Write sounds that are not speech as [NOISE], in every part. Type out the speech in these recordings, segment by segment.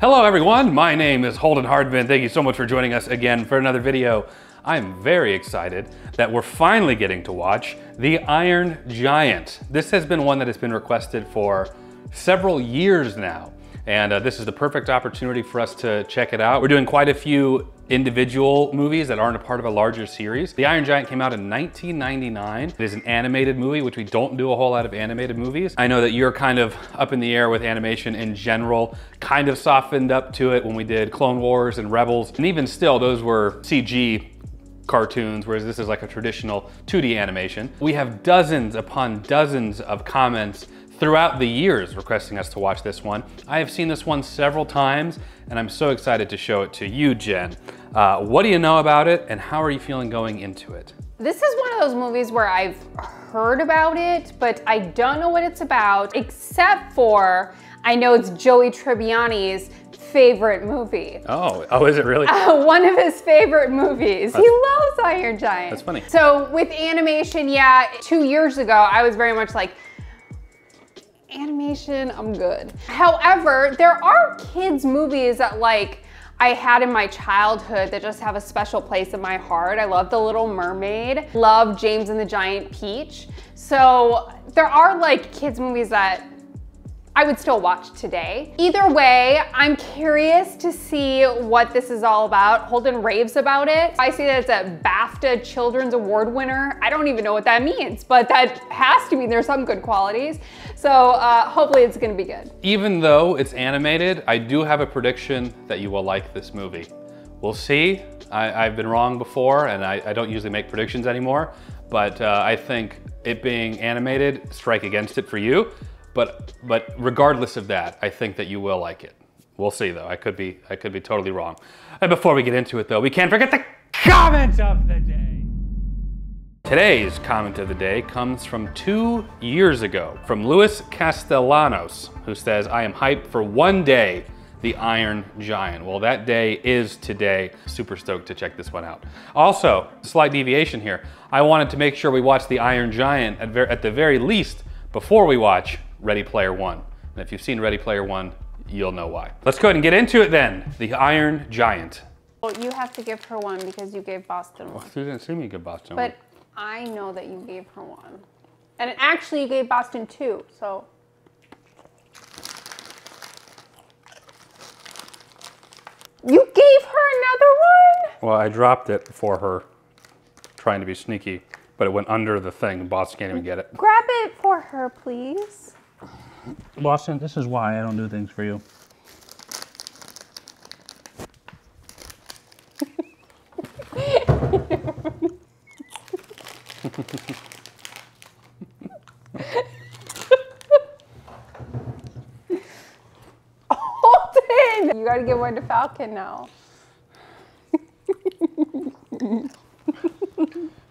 Hello everyone, my name is Holden Hardman. Thank you so much for joining us again for another video. I'm very excited that we're finally getting to watch The Iron Giant. This has been one that has been requested for several years now. And uh, this is the perfect opportunity for us to check it out. We're doing quite a few individual movies that aren't a part of a larger series. The Iron Giant came out in 1999. It is an animated movie, which we don't do a whole lot of animated movies. I know that you're kind of up in the air with animation in general, kind of softened up to it when we did Clone Wars and Rebels. And even still, those were CG cartoons, whereas this is like a traditional 2D animation. We have dozens upon dozens of comments throughout the years requesting us to watch this one. I have seen this one several times and I'm so excited to show it to you, Jen. Uh, what do you know about it and how are you feeling going into it? This is one of those movies where I've heard about it, but I don't know what it's about, except for I know it's Joey Tribbiani's favorite movie. Oh, oh, is it really? [LAUGHS] Uh, one of his favorite movies. He loves Iron Giant. That's funny. So with animation, yeah, two years ago, I was very much like, animation, I'm good. However, there are kids movies that like, I had in my childhood that just have a special place in my heart. I love The Little Mermaid, love James and the Giant Peach. So there are like kids movies that I would still watch today. Either way, I'm curious to see what this is all about. Holden raves about it. I see that it's a BAFTA Children's Award winner. I don't even know what that means, but that has to mean there's some good qualities. So uh, hopefully it's gonna be good. Even though it's animated, I do have a prediction that you will like this movie. We'll see. I, have been wrong before and I, I, don't usually make predictions anymore, but uh, I think it being animated, strike against it for you. But, but regardless of that, I think that you will like it. We'll see though, I could be, I could be totally wrong. And before we get into it though, we can't forget the comment of the day. Today's comment of the day comes from two years ago from Luis Castellanos, who says, I am hyped for one day, the Iron Giant. Well, that day is today. Super stoked to check this one out. Also, slight deviation here. I wanted to make sure we watch the Iron Giant at, at the very least before we watch Ready Player One. And if you've seen Ready Player One, you'll know why. Let's go ahead and get into it then. The Iron Giant. Well, you have to give her one because you gave Boston one. Well, you didn't see me give Boston but one. But I know that you gave her one. And actually you gave Boston two, so. You gave her another one? Well, I dropped it for her, trying to be sneaky, but it went under the thing. Boston can't even get it. Grab it for her, please. Boston, this is why I don't do things for you. Holden! You gotta give one to Falcon now.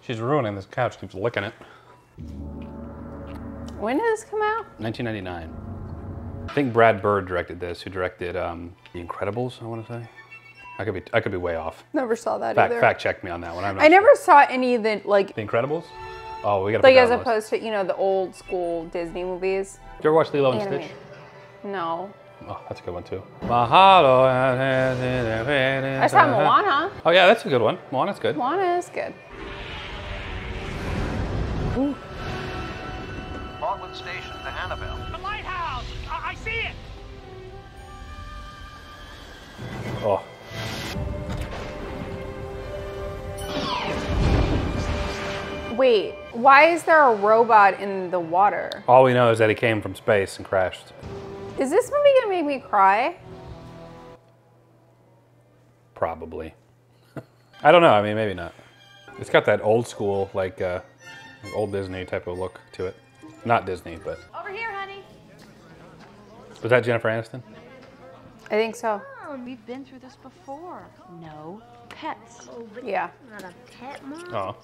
She's ruining this couch, keeps licking it. When did this come out? 1999. I think Brad Bird directed this, who directed um, The Incredibles, I want to say. I could be I could be way off. Never saw that fact, either. Fact check me on that one. i never saw any of the like The Incredibles. Oh, we gotta. Like as opposed to you know the old school Disney movies. Did you ever watch Lilo and Stitch? No. Oh, that's a good one too. Mahalo. I saw Moana. Oh yeah, that's a good one. Moana's good. Moana is good. Station to Annabelle. The lighthouse! I, I see it! Oh. Wait, why is there a robot in the water? All we know is that he came from space and crashed. Is this movie gonna make me cry? Probably. [LAUGHS] I don't know, I mean, maybe not. It's got that old school, like, uh, old Disney type of look to it. Not Disney, but. Over here, honey. Was that Jennifer Aniston? I think so. Oh, we've been through this before. No pets. Oh, yeah. Not a pet, Mom? Oh.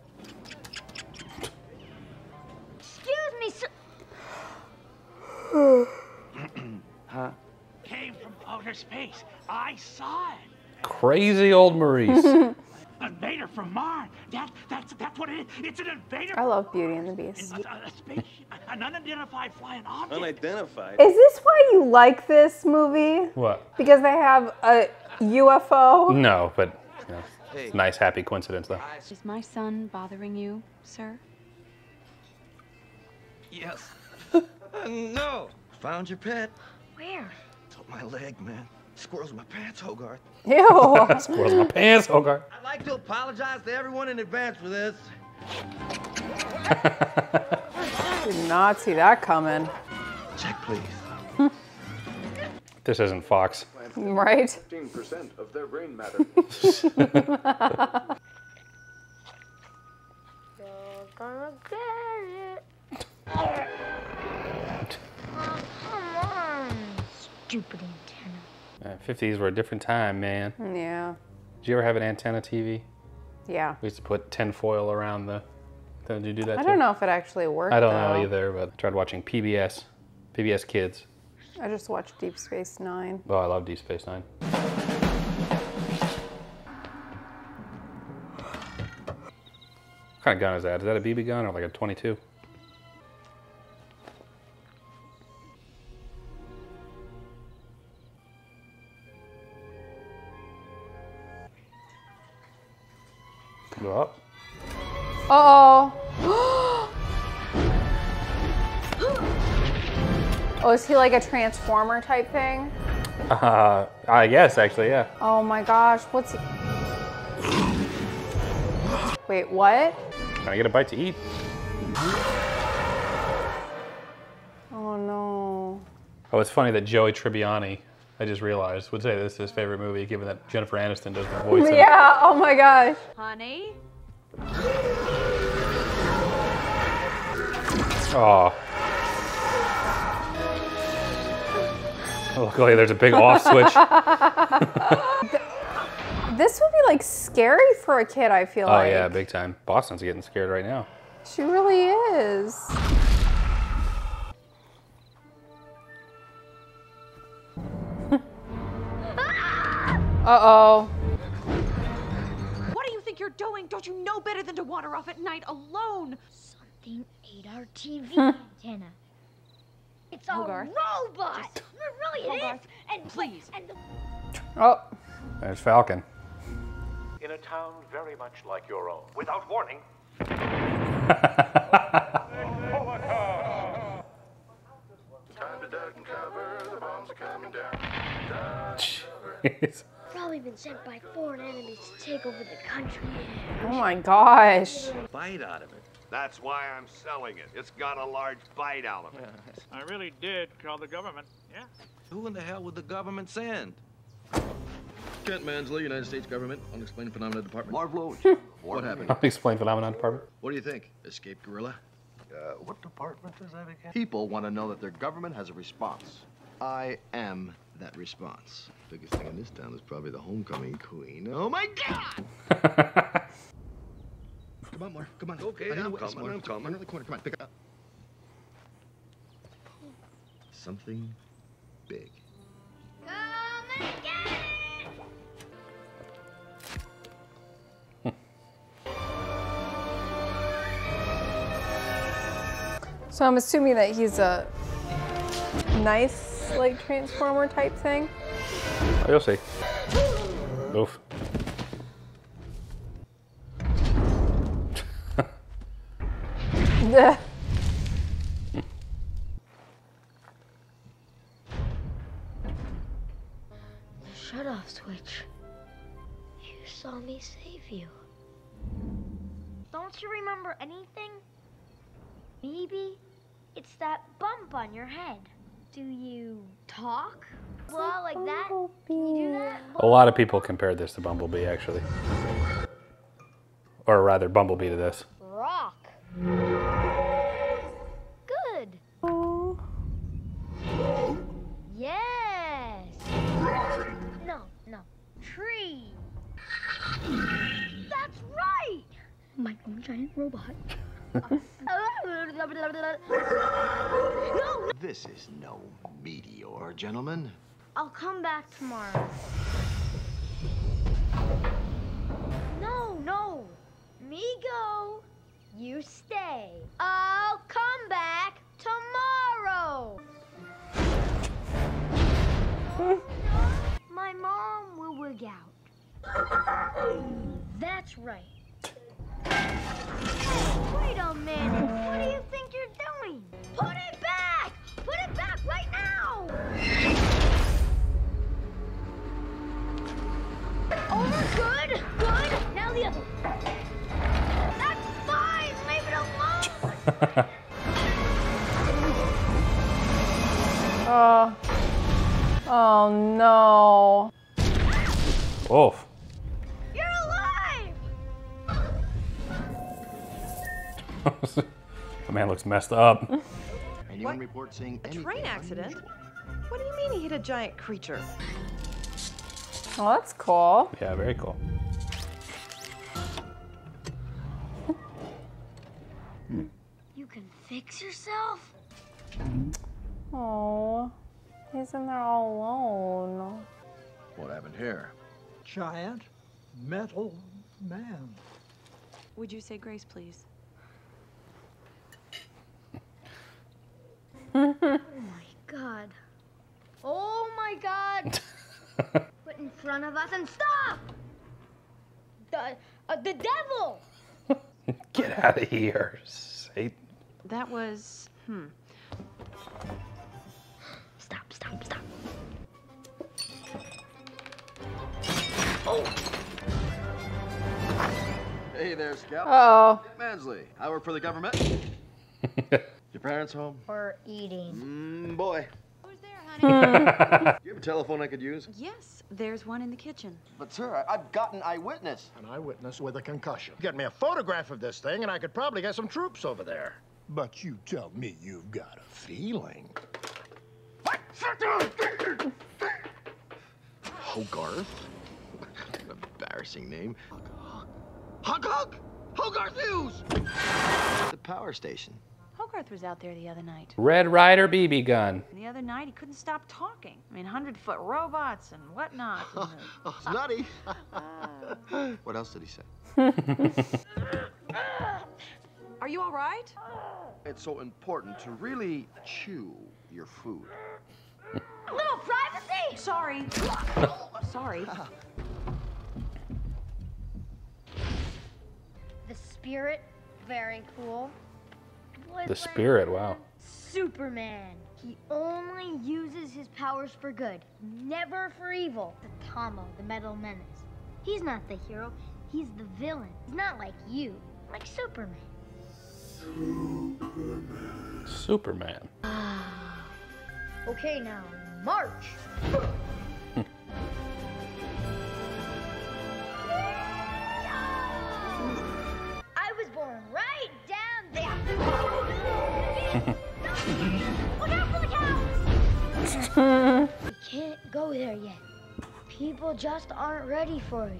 Excuse me, sir. [SIGHS] huh? Came from outer space. I saw it. Crazy old Maurice. [LAUGHS] Invader from Mars. That, that's, that's what it is. It's an invader. I love Beauty and the Beast. A, a, a spaceship, an unidentified flying object. Unidentified. Is this why you like this movie? What? Because they have a UFO? No, but you know, Hey. it's a nice, happy coincidence though. Is my son bothering you, sir? Yes. [LAUGHS] no. Found your pet. Where? It's up my leg, man. Squirrels in my pants, Hogarth. Ew. [LAUGHS] Squirrels in my pants, Hogarth. I'd like to apologize to everyone in advance for this. [LAUGHS] Did not see that coming. Check, please. [LAUGHS] This isn't Fox. Right? 15% of their brain matter. gonna get it. Oh, come on, stupid antenna. Uh, 50s were a different time, man. Yeah. Did you ever have an antenna TV? Yeah. We used to put tin foil around the. Did you do that? I too? don't know if it actually worked. I don't know either, but I tried watching PBS, PBS Kids. I just watched Deep Space Nine. Oh, I love Deep Space Nine. What kind of gun is that? Is that a BB gun or like a 22? Like a transformer type thing? Uh, I guess actually, yeah. Oh my gosh, what's he? Wait, what? Can I get a bite to eat? Oh no. Oh, it's funny that Joey Tribbiani, I just realized, would say this is his favorite movie, given that Jennifer Aniston does the voice. in it. [LAUGHS] Yeah, oh my gosh. Honey? Oh. [LAUGHS] Luckily, there's a big off switch. [LAUGHS] This would be like scary for a kid, I feel Oh like. Oh yeah, big time. Boston's getting scared right now. She really is. [LAUGHS] Uh-oh. What do you think you're doing? Don't you know better than to wander off at night alone? Something ate our TV antenna. It's a Hogarth. robot. It really it is. Hogarth, And please. And the Oh. There's Falcon. In a town very much like your own. Without warning, time to duck and cover. The bombs are coming down. Jeez. probably been sent by foreign enemies to take over the country. Oh my gosh. Bite out of it. That's why I'm selling it. It's got a large bite out of it. I really did call the government. Yeah. Who in the hell would the government send? Kent Mansley, United States Government, Unexplained Phenomena Department. Marv Loach. [LAUGHS] What happened? Unexplained phenomenon department. What do you think? Escaped gorilla? Uh, what department is that again? People want to know that their government has a response. I am that response. Biggest thing in this town is probably the homecoming queen. Oh my God! [LAUGHS] come on, Marv. Come on. Okay, I know I'm what- coming, Marv, I'm coming. Around the corner. Come on, pick it up. Something big. Come and get it! So I'm assuming that he's a nice, like, transformer type thing. Oh, you'll see. Oof. Ugh. The shut-off switch. You saw me save you. Don't you remember anything? Maybe it's that bump on your head. Do you talk? Well, like that? Can you do that? A lot of people compared this to Bumblebee, actually. Or rather, Bumblebee to this. Rock. Good. Yes. No, no. Tree. That's right. My own giant robot. no, [LAUGHS] no. This is no meteor, gentlemen. I'll come back tomorrow. No. No. Me go. You stay. I'll come back tomorrow. [LAUGHS] My mom will wig out. That's right. Wait a minute. What do you think you're doing? Put it back! Put it back right now! Over. Good. Good. Now the other. That's fine. Leave it alone. Oh. [LAUGHS] Oh no. Oh, [LAUGHS] the man looks messed up. Anyone report seeing A anything train accident? What do you mean he hit a giant creature? Oh, that's cool. Yeah, very cool. You can fix yourself. Oh, he's in there all alone. What happened here? Giant metal man. Would you say grace, please? [LAUGHS] Oh my god. Oh my god. [LAUGHS] Put in front of us and stop. The uh, the devil. [LAUGHS] Get out of here, Satan. That was. Hmm. Stop. Stop. Stop. Oh! Hey there, Scout. Oh, Mansley. I work for the government. Your parents home? Or eating. Mm, boy. Who's there, honey? [LAUGHS] You have a telephone I could use? yes, there's one in the kitchen. But, sir, I- I've got an eyewitness. An eyewitness with a concussion. Get me a photograph of this thing, and I could probably get some troops over there. But you tell me you've got a feeling. What? Hogarth? Embarrassing name. Hug Hug! Hogarth News! The power station. Hogarth was out there the other night. Red Ryder BB gun. The other night, he couldn't stop talking. I mean, 100 foot robots and whatnot. and the- [LAUGHS] Oh, it's nutty. [LAUGHS] what else did he say? [LAUGHS] Are you all right? It's so important to really chew your food. A little privacy. Sorry. Sorry. The spirit. Very cool. The spirit, wow. Superman. He only uses his powers for good, never for evil. The Tomo, the Metal Menace. He's not the hero, he's the villain. He's not like you, like Superman. Superman. [SIGHS] Okay, now, march! [LAUGHS] I was born right you can't go there yet. People just aren't ready for you.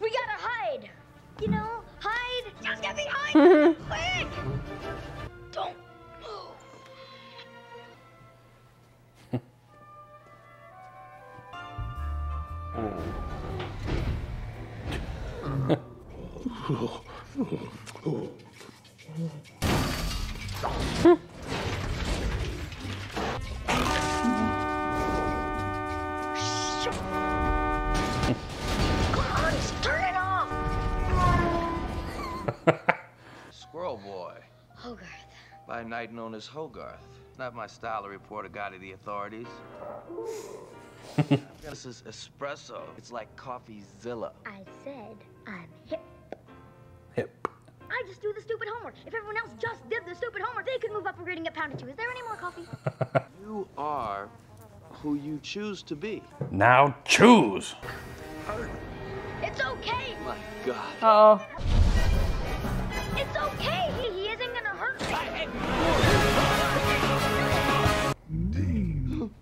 We gotta hide. You know, hide. Just get behind me, [LAUGHS] quick! Don't move. Come on, just turn it off. Squirrel Boy, Hogarth. by a night known as Hogarth. Not my style to report a guy to the authorities. [LAUGHS] this is espresso. It's like coffee zilla. I said just do the stupid homework. If everyone else just did the stupid homework, they could move up a grade and get pounded too. Is there any more coffee? [LAUGHS] You are who you choose to be. Now choose. It's okay. My God. oh. It's okay. He, he isn't gonna hurt me. [LAUGHS]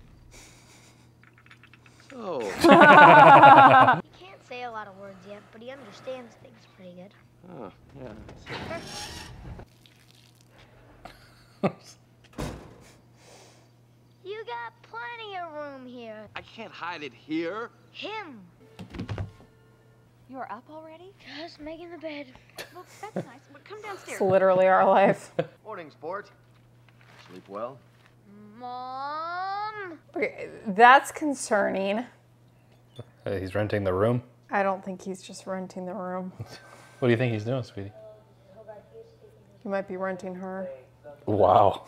Oh. He [LAUGHS] can't say a lot of words yet, but he understands things pretty good. oh, yeah. [LAUGHS] You got plenty of room here. I can't hide it here. Him. You're up already? Just making the bed. Well, that's nice. But come downstairs. It's literally our life. [LAUGHS] Morning, sport. Sleep well? Mom. Okay, that's concerning. He's renting the room. I don't think he's just renting the room. What do you think he's doing, sweetie? He might be renting her. Wow.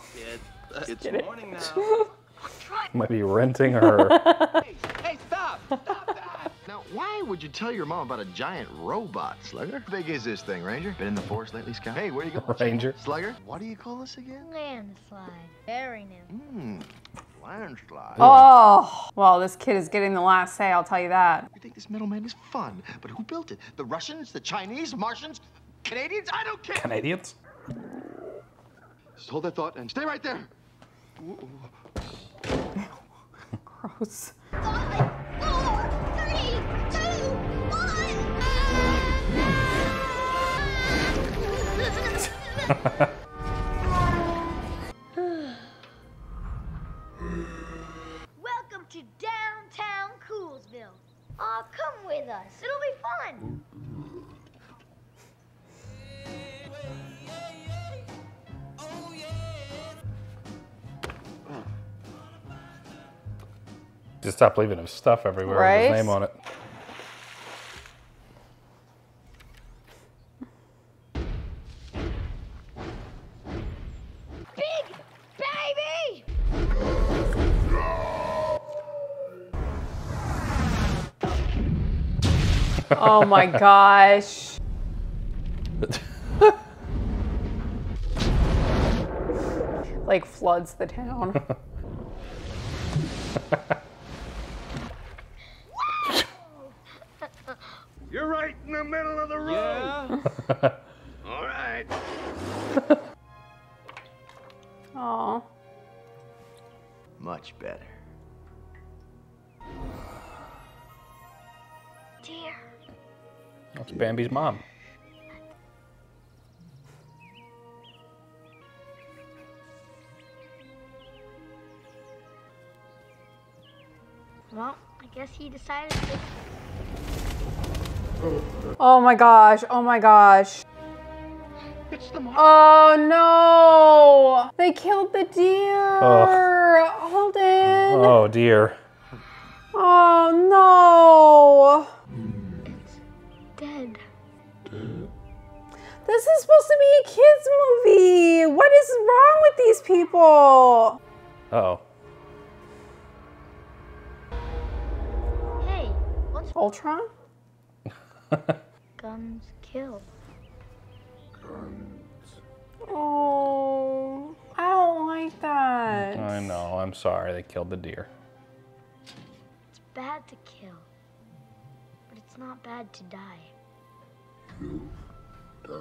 It's kidding. morning now. [LAUGHS] Might be renting her. [LAUGHS] Hey, stop! Stop that! [LAUGHS] Now, why would you tell your mom about a giant robot, Slugger? How big is this thing, Ranger? Been in the forest lately, Scout? Hey, where you going? Ranger. Slugger? What do you call this again? Landslide. Bury him. Hmm. Landslide. Oh, well, this kid is getting the last say, I'll tell you that. You think this middleman is fun, but who built it? The Russians, the Chinese, Martians, Canadians? I don't care. Canadians? Just hold that thought and stay right there. Gross. Five, four, three, two, one. [LAUGHS] [LAUGHS] stop leaving his stuff everywhere with his name on it. Big baby! Oh my [LAUGHS] gosh. [LAUGHS] like floods the town. [LAUGHS] You're right in the middle of the road. Yeah. [LAUGHS] All right. [LAUGHS] Oh. Much better. Dear. That's Bambi's mom. Well, I guess he decided to. Oh my gosh. Oh my gosh. It's the Oh no! They killed the deer. Ugh. Holden. Oh dear. Oh no! It's Dead. This is supposed to be a kids movie. What is wrong with these people? Uh-oh. Hey, what's Ultron? Guns kill? Oh, I don't like that. I know. I'm sorry. They killed the deer. It's bad to kill, but it's not bad to die. You die?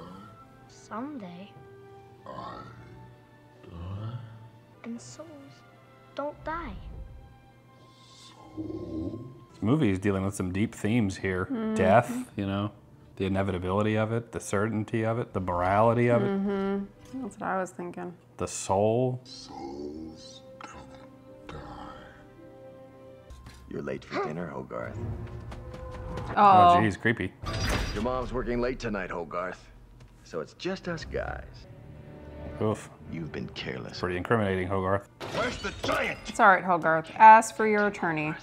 Someday. I die? And souls don't die. This movie is dealing with some deep themes here. Mhm. Death, you know, the inevitability of it, the certainty of it, the morality of it, Mm-hmm. That's what I was thinking. the soul. You're late for [GASPS] dinner, Hogarth. Oh, geez, creepy. Your mom's working late tonight, Hogarth. So it's just us guys. Oof. You've been careless. Pretty incriminating, Hogarth. Where's the giant? It's all right, Hogarth. Ask for your attorney.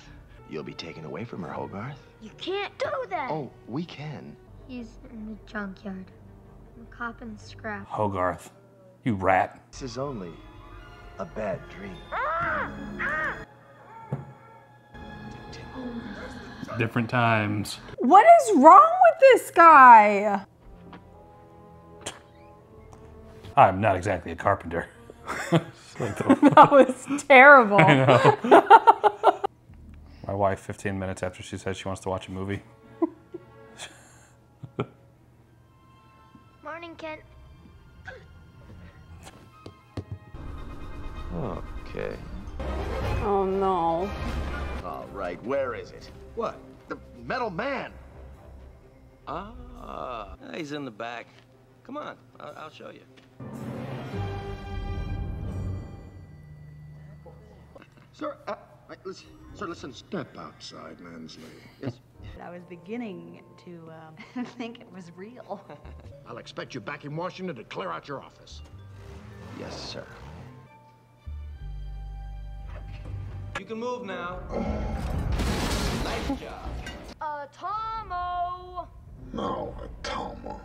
You'll be taken away from her, Hogarth. You can't do that. Oh, we can. He's in the junkyard. I'm copping scrap. Hogarth, you rat. This is only a bad dream. Ah! Ah! Different times. What is wrong with this guy? I'm not exactly a carpenter. [LAUGHS] Like the- [LAUGHS] That was terrible. [LAUGHS] I wife, 15 minutes after she says she wants to watch a movie. Morning, Kent. Okay. Oh no. All right, where is it? What? The metal man. Ah, he's in the back. Come on, I'll, I'll show you. Listen, sir, listen. Step outside, Mansley. Yes. I was beginning to um, [LAUGHS] think it was real. [LAUGHS] I'll expect you back in Washington to clear out your office. Yes, sir. You can move now. Nice job. Uh, Tomo! No, Atomo.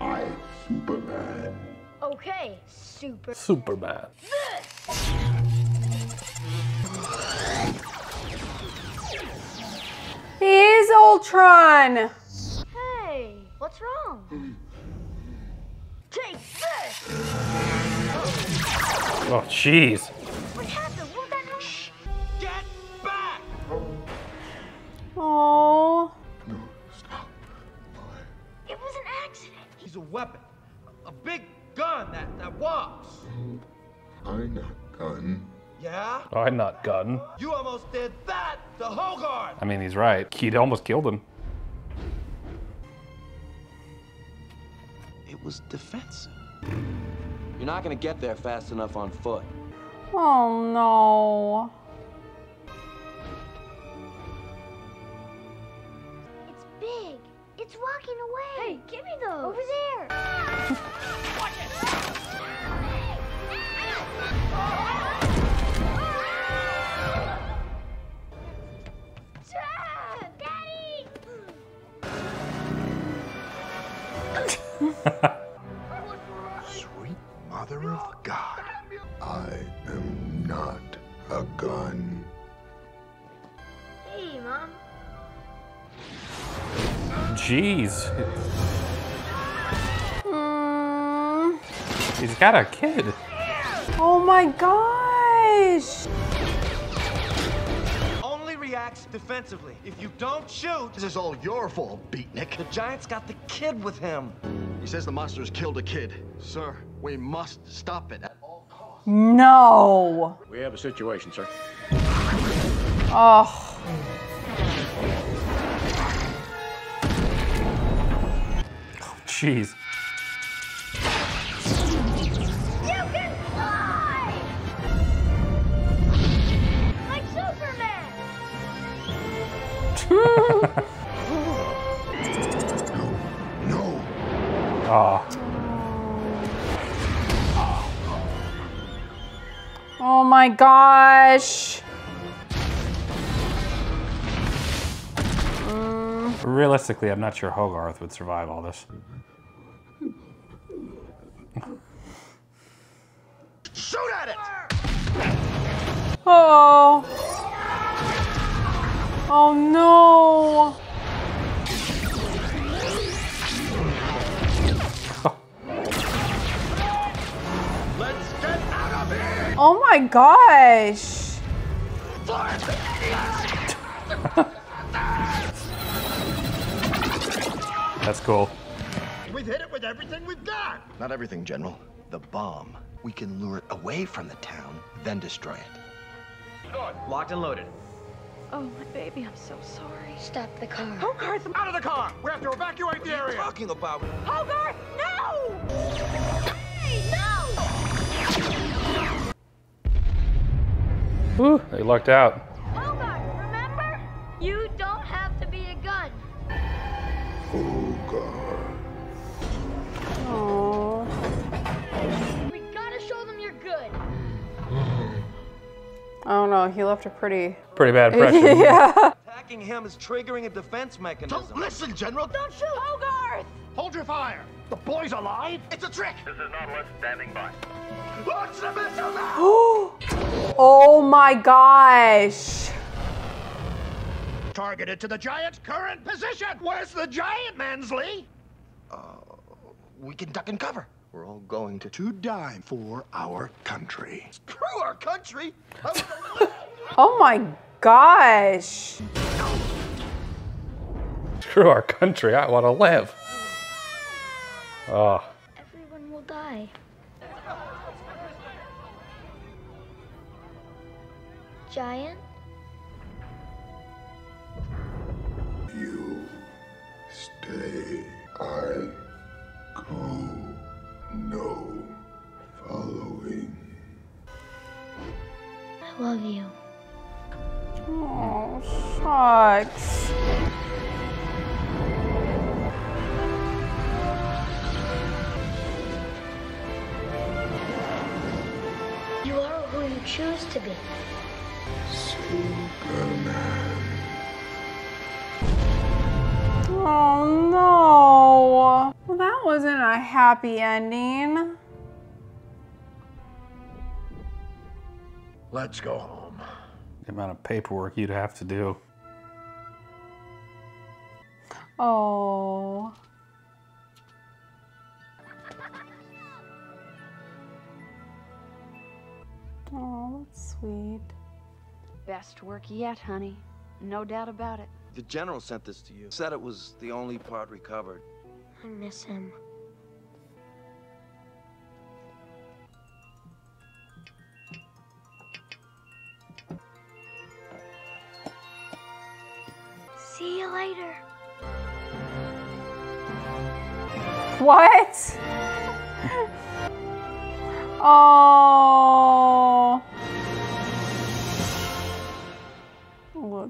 I Superman. Okay, super. Superman. He is Ultron. Hey, what's wrong? Take this! Oh, jeez. Not gun. You almost did that to Hogarth! I mean, he's right. He almost killed him. It was defensive. You're not gonna get there fast enough on foot. Oh no. It's big. It's walking away. Hey, give me those. Over there. Dad! Sweet mother of God. I am not a gun. Hey, Mom. Jeez. Mm. He's got a kid. Oh my gosh. Only reacts defensively. If you don't shoot, This is all your fault, beatnik. the Giant's got the kid with him. He says the monster's killed a kid. Sir, we must stop it. No. We have a situation, sir. Oh. Jeez. [LAUGHS] my gosh. Realistically, I'm not sure Hogarth would survive all this. Shoot at it! Oh. Oh no. Oh my gosh. That's cool. We've hit it with everything we've got. Not everything, General. The bomb. We can lure it away from the town, then destroy it. Locked and loaded. Oh, my baby, I'm so sorry. Stop the car. Hogarth, out of the car! We have to evacuate the What are you area! talking about? Hogarth, no! Whew, they lucked out. Hogarth, remember? You don't have to be a gun. Oh, God. Oh. We gotta show them you're good. Oh no, he left a pretty. Pretty bad [LAUGHS] impression. yeah. Attacking him is triggering a defense mechanism. Don't listen, General! Don't shoot! Hogarth! Hold your fire! The boy's alive? It's a trick! This is Nautilus standing by. Launch the missile now! [GASPS] oh my gosh. Targeted to the giant's current position! Where's the giant, Mansley? Uh, we can duck and cover. We're all going to. To die for our country. Screw our country! [LAUGHS] Oh my gosh. Screw our country. I want to live. Oh. Everyone will die. Giant? You stay. I go. No following. I love you. Oh, sucks. You you choose to be. Superman. Oh no. Well, that wasn't a happy ending. Let's go home. The amount of paperwork you'd have to do. Oh. Oh, that's sweet. Best work yet, honey. No doubt about it. The general sent this to you. Said it was the only part recovered. I miss him. See you later. What? [LAUGHS] oh.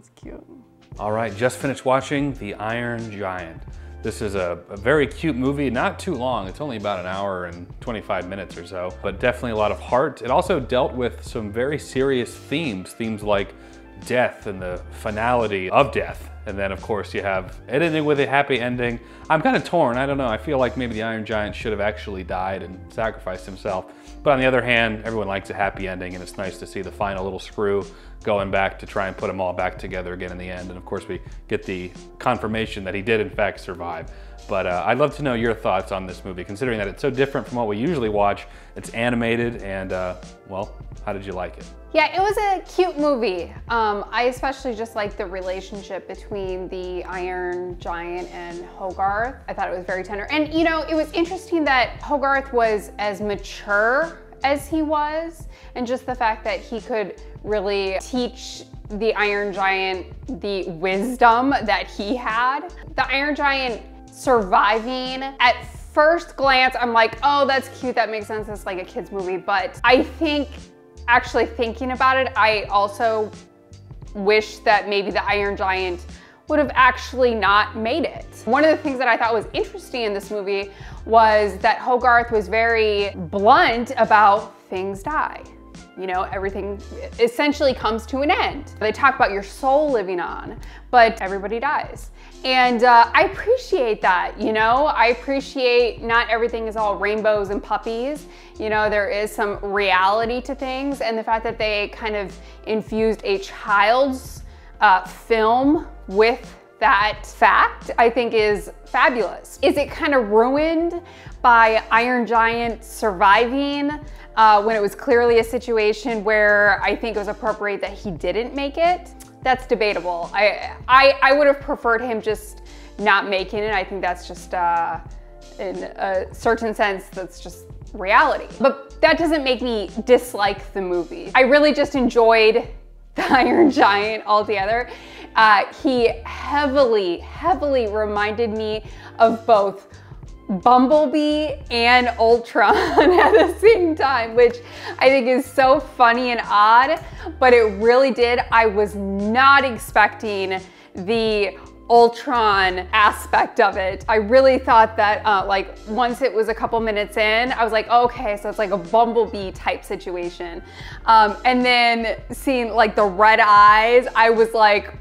That's cute. All right, just finished watching The Iron Giant. This is a, a, very cute movie, not too long. It's only about an hour and 25 minutes or so, but definitely a lot of heart. It also dealt with some very serious themes, themes like death and the finality of death. And then of course you have editing with a happy ending. I'm kind of torn, I don't know. I feel like maybe the Iron Giant should have actually died and sacrificed himself. But on the other hand, everyone likes a happy ending and it's nice to see the final little screw going back to try and put them all back together again in the end. And of course we get the confirmation that he did in fact survive. But uh, I'd love to know your thoughts on this movie, considering that it's so different from what we usually watch. It's animated and, uh, well, how did you like it? Yeah, it was a cute movie. Um, I especially just liked the relationship between the Iron Giant and Hogarth. I thought it was very tender. And you know, it was interesting that Hogarth was as mature as he was, and just the fact that he could really teach the Iron Giant the wisdom that he had. The Iron Giant surviving at first glance, I'm like, oh, that's cute, that makes sense, it's like a kid's movie. But I think actually thinking about it, I also wish that maybe the Iron Giant would have actually not made it. One of the things that I thought was interesting in this movie was that Hogarth was very blunt about things die. You know, everything essentially comes to an end. They talk about your soul living on, but everybody dies. And uh, I appreciate that, you know? I appreciate not everything is all rainbows and puppies. You know, there is some reality to things and the fact that they kind of infused a child's uh, film with that fact, I think is fabulous. Is it kind of ruined by Iron Giant surviving uh, when it was clearly a situation where I think it was appropriate that he didn't make it? That's debatable. I, I, I would have preferred him just not making it. I think that's just, uh, in a certain sense, that's just reality. But that doesn't make me dislike the movie. I really just enjoyed the [LAUGHS] Iron Giant altogether. Uh, he heavily, heavily reminded me of both Bumblebee and Ultron [LAUGHS] at the same time, which I think is so funny and odd, but it really did. I was not expecting the Ultron aspect of it. I really thought that uh, like once it was a couple minutes in, I was like, okay, so it's like a Bumblebee type situation. Um, and then seeing like the red eyes, I was like,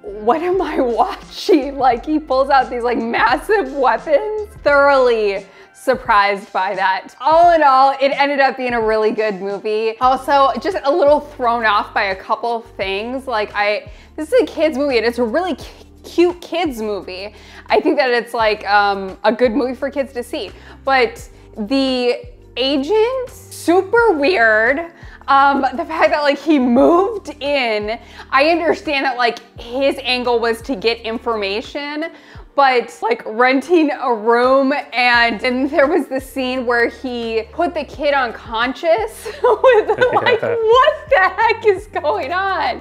what am I [LAUGHS] watching? Like he pulls out these like massive weapons. Thoroughly surprised by that. All in all, it ended up being a really good movie. Also, just a little thrown off by a couple things. Like I, this is a kid's movie and it's really cute kids movie. I think that it's like um, a good movie for kids to see. But the agent, super weird. Um, the fact that like he moved in, I understand that like his angle was to get information, but like renting a room and then there was the scene where he put the kid unconscious [LAUGHS] with like [LAUGHS] what the heck is going on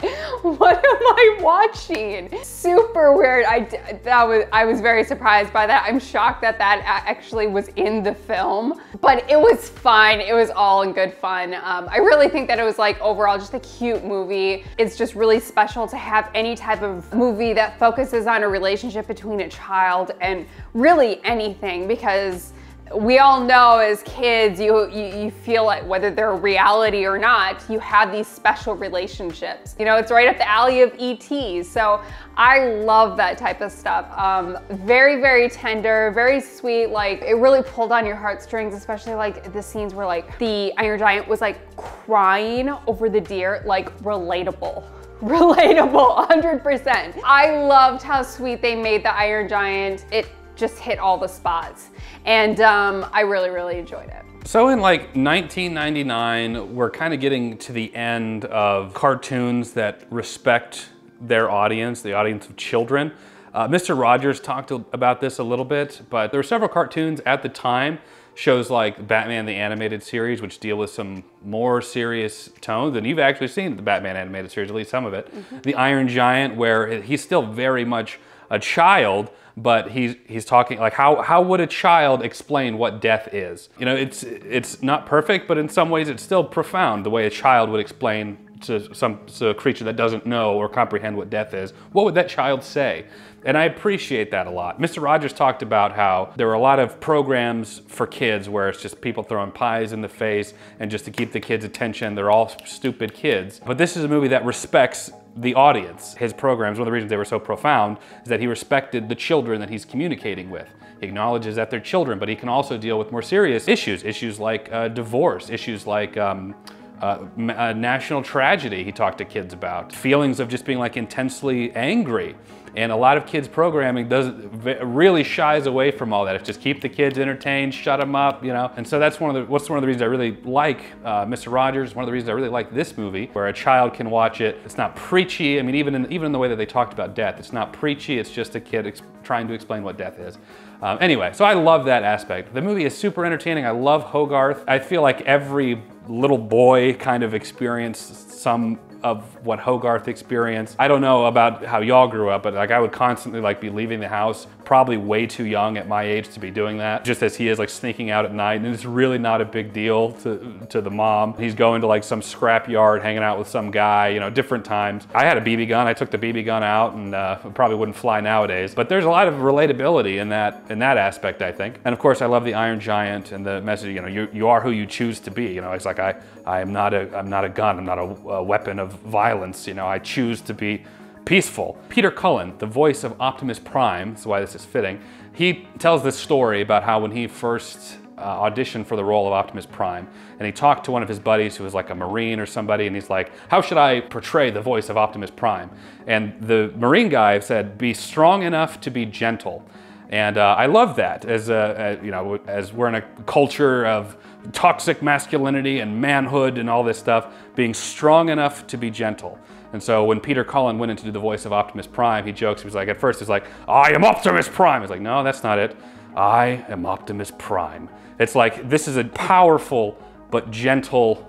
what am i watching super weird i that was i was very surprised by that i'm shocked that that actually was in the film but it was fine. It was all in good fun. Um, I really think that it was like overall just a cute movie. It's just really special to have any type of movie that focuses on a relationship between a child and really anything because we all know as kids, you, you, you, feel like whether they're reality or not, you have these special relationships. You know, it's right up the alley of ETs. So I love that type of stuff. Um, very, very tender, very sweet. Like it really pulled on your heartstrings, especially like the scenes where like the Iron Giant was like crying over the deer, like relatable relatable [LAUGHS] 100%. I loved how sweet they made the Iron Giant. It just hit all the spots. And um, I really, really enjoyed it. So in like 1999, we're kind of getting to the end of cartoons that respect their audience, the audience of children. Uh, Mr. Rogers talked about this a little bit, but there were several cartoons at the time, shows like Batman the Animated Series, which deal with some more serious tones, and you've actually seen the Batman Animated Series, at least some of it. Mm -hmm. The Iron Giant, where he's still very much a child, but he's he's talking like how how would a child explain what death is? You know, it's it's not perfect, but in some ways it's still profound the way a child would explain to some to a creature that doesn't know or comprehend what death is. What would that child say? And I appreciate that a lot. Mr. Rogers talked about how there were a lot of programs for kids where it's just people throwing pies in the face and just to keep the kids' attention, they're all stupid kids. But this is a movie that respects the audience. His programs, one of the reasons they were so profound is that he respected the children that he's communicating with. He acknowledges that they're children, but he can also deal with more serious issues, issues like uh, divorce, issues like um, uh, national tragedy he talked to kids about, feelings of just being like intensely angry. And a lot of kids programming does really shies away from all that. It's just keep the kids entertained, shut them up, you know. And so that's one of the what's one of the reasons I really like uh, Mr. Rogers. One of the reasons I really like this movie, where a child can watch it. It's not preachy. I mean, even in even in the way that they talked about death, it's not preachy. It's just a kid trying to explain what death is. Um, anyway, so I love that aspect. The movie is super entertaining. I love Hogarth. I feel like every little boy kind of experienced some of what Hogarth experienced. I don't know about how y'all grew up, but like I would constantly like be leaving the house, probably way too young at my age to be doing that, just as he is like sneaking out at night. And it's really not a big deal to, to the mom. He's going to like some scrap yard, hanging out with some guy, you know, different times. I had a BB gun. I took the BB gun out and uh, probably wouldn't fly nowadays, but there's a lot of relatability in that, in that aspect, I think. And of course, I love the Iron Giant and the message, you know, you, you are who you choose to be. You know, it's like I, I am not a, I'm not a gun. I'm not a, a weapon of violence. You know, I choose to be peaceful. Peter Cullen, the voice of Optimus Prime, that's why this is fitting, he tells this story about how when he first uh, auditioned for the role of Optimus Prime, and he talked to one of his buddies who was like a Marine or somebody, and he's like, how should I portray the voice of Optimus Prime? And the Marine guy said, be strong enough to be gentle. And uh, I love that as, a, you know, as we're in a culture of toxic masculinity and manhood and all this stuff, being strong enough to be gentle. And so when Peter Cullen went in to do the voice of Optimus Prime, he jokes, he was like, at first he's like, I am Optimus Prime. He's like, no, that's not it. I am Optimus Prime. It's like, this is a powerful but gentle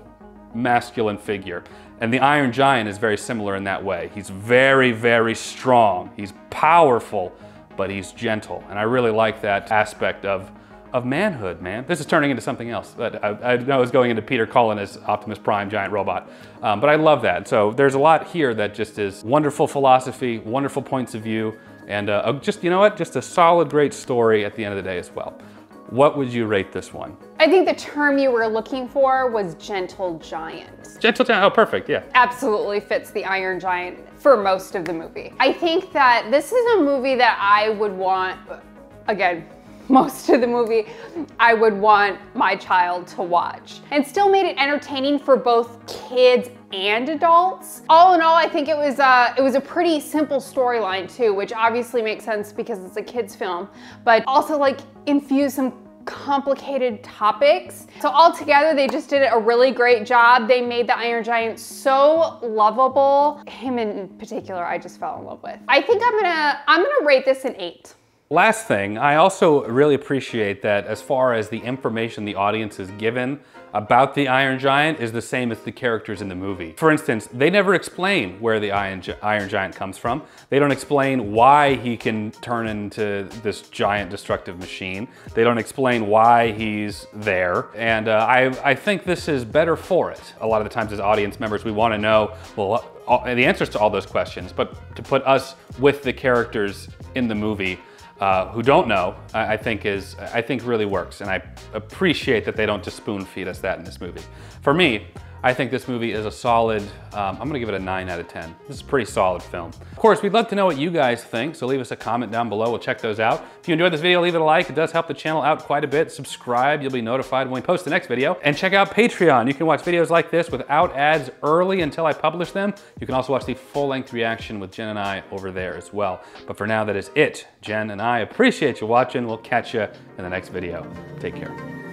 masculine figure. And the Iron Giant is very similar in that way. He's very, very strong. He's powerful, but he's gentle. And I really like that aspect of of manhood, man. This is turning into something else. But I, I know it's going into Peter Cullen as Optimus Prime, giant robot. Um, but I love that. So there's a lot here that just is wonderful philosophy, wonderful points of view, and uh, just, you know what, just a solid, great story at the end of the day as well. What would you rate this one? I think the term you were looking for was gentle giant. Gentle giant, oh perfect, yeah. Absolutely fits the Iron Giant for most of the movie. I think that this is a movie that I would want, again, most of the movie I would want my child to watch. And still made it entertaining for both kids and adults. All in all, I think it was, uh, it was a pretty simple storyline too, which obviously makes sense because it's a kid's film, but also like infused some complicated topics. So altogether, they just did a really great job. They made the Iron Giant so lovable. Him in particular, I just fell in love with. I think I'm gonna, I'm gonna rate this an eight. Last thing, I also really appreciate that as far as the information the audience is given about the Iron Giant is the same as the characters in the movie. For instance, they never explain where the Iron, Gi- Iron Giant comes from. They don't explain why he can turn into this giant destructive machine. They don't explain why he's there. And uh, I, I think this is better for it. A lot of the times as audience members, we wanna know, well, all, the answers to all those questions, but to put us with the characters in the movie uh, who don't know, I, I think is I think really works, and I appreciate that they don't just spoon feed us that in this movie. For me, I think this movie is a solid, um, I'm gonna give it a nine out of 10. This is a pretty solid film. Of course, we'd love to know what you guys think, so leave us a comment down below. We'll check those out. If you enjoyed this video, leave it a like. It does help the channel out quite a bit. Subscribe, you'll be notified when we post the next video. And check out Patreon. You can watch videos like this without ads early until I publish them. You can also watch the full-length reaction with Jen and I over there as well. But for now, that is it. Jen and I appreciate you watching. We'll catch you in the next video. Take care.